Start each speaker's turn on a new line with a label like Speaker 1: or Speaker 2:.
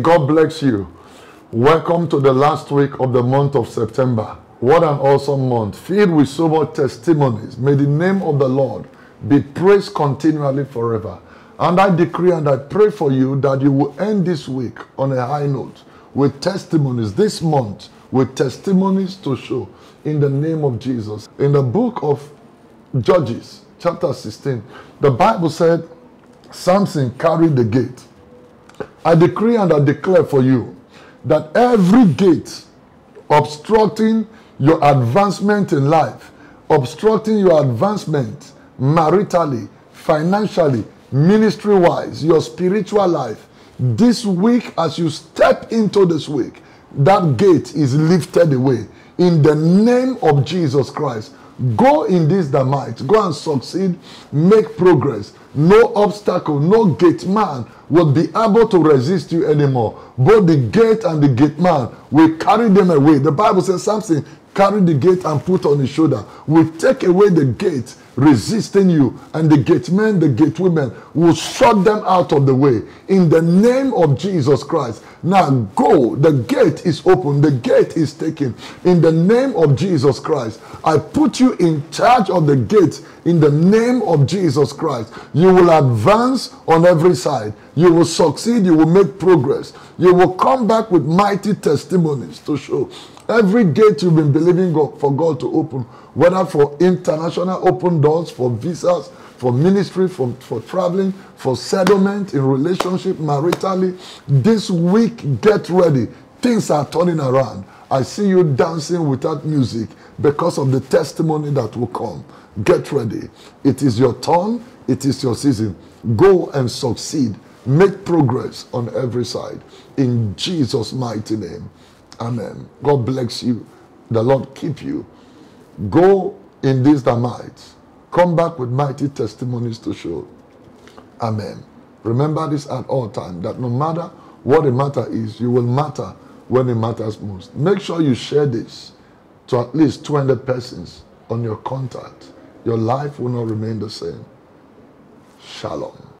Speaker 1: God bless you. Welcome to the last week of the month of September. What an awesome month, filled with so much testimonies. May the name of the Lord be praised continually forever. And I decree and I pray for you that you will end this week on a high note with testimonies this month, with testimonies to show in the name of Jesus. In the book of Judges, chapter 16, the Bible said Samson carried the gate. I decree and I declare for you that every gate obstructing your advancement in life, obstructing your advancement maritally, financially, ministry wise, your spiritual life, this week, as you step into this week, that gate is lifted away in the name of Jesus Christ. Go in this that might, go and succeed, make progress. No obstacle, no gate man will be able to resist you anymore. Both the gate and the gate man will carry them away. The Bible says something carry the gate and put on his shoulder. We take away the gate resisting you, and the gate men, the gate women will shut them out of the way in the name of Jesus Christ. Now go, the gate is open, the gate is taken in the name of Jesus Christ. I put you in charge of the gate in the name of Jesus Christ. You will advance on every side, you will succeed, you will make progress, you will come back with mighty testimonies to show. Every gate you've been believing God, for God to open, whether for international open doors, for visas, for ministry, for, for traveling, for settlement in relationship, maritally, this week, get ready. Things are turning around. I see you dancing without music because of the testimony that will come. Get ready. It is your turn, it is your season. Go and succeed. Make progress on every side. In Jesus' mighty name. Amen. God bless you. The Lord keep you. Go in this that might. Come back with mighty testimonies to show. Amen. Remember this at all times that no matter what the matter is, you will matter when it matters most. Make sure you share this to at least 200 persons on your contact. Your life will not remain the same. Shalom.